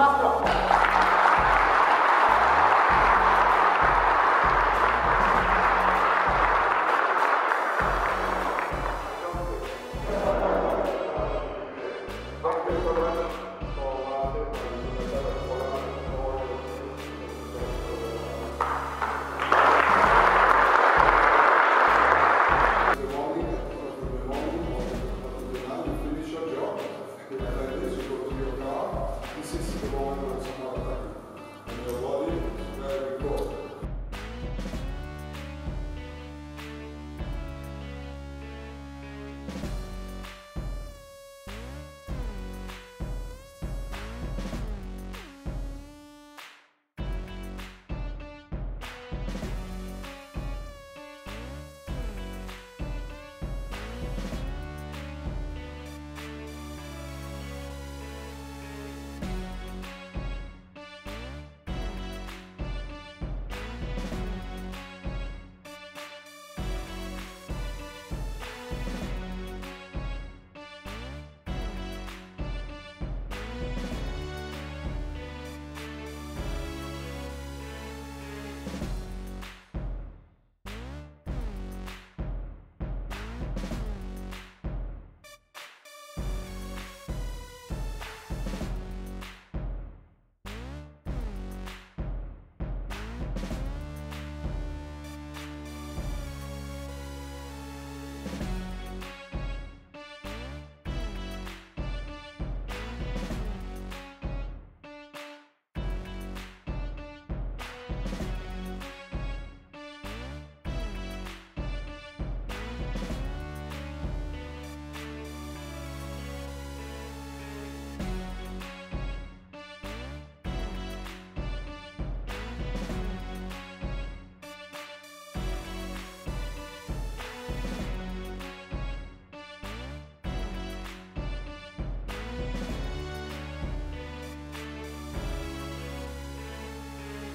ます